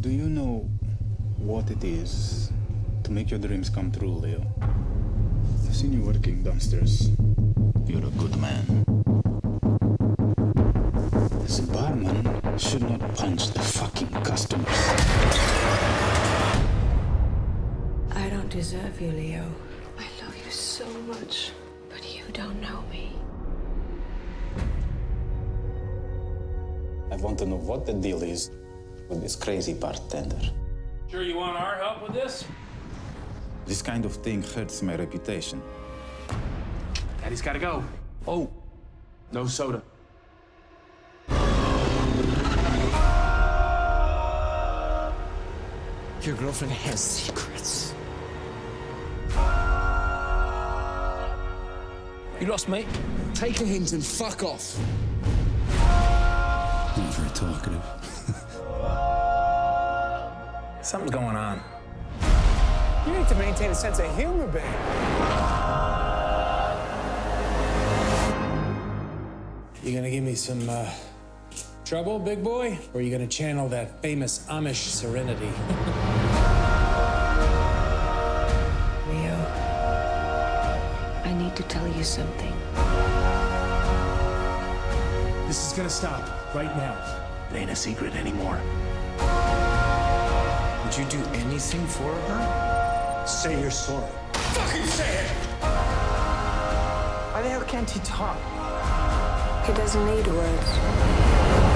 Do you know what it is to make your dreams come true, Leo? I've seen you working downstairs. You're a good man. As a barman, should not punch the fucking customers. I don't deserve you, Leo. I love you so much, but you don't know me. I want to know what the deal is with this crazy bartender. Sure you want our help with this? This kind of thing hurts my reputation. Daddy's gotta go. Oh, no soda. Your girlfriend has secrets. You lost, mate? Take a hint and fuck off. Not very talkative. Something's going on. You need to maintain a sense of humor, babe. You gonna give me some uh, trouble, big boy? Or are you gonna channel that famous Amish serenity? Leo, I need to tell you something. this is gonna stop right now. It ain't a secret anymore. Would you do anything for her? Say you're sorry. Fucking say it! Why the hell can't he talk? He doesn't need words.